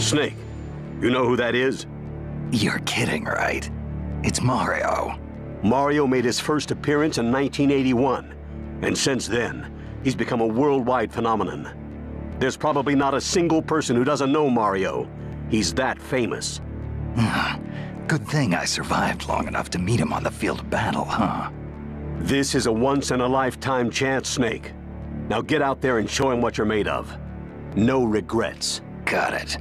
Snake, you know who that is? You're kidding, right? It's Mario. Mario made his first appearance in 1981, and since then, he's become a worldwide phenomenon. There's probably not a single person who doesn't know Mario. He's that famous. Good thing I survived long enough to meet him on the field of battle, huh? This is a once-in-a-lifetime chance, Snake. Now get out there and show him what you're made of. No regrets. Got it.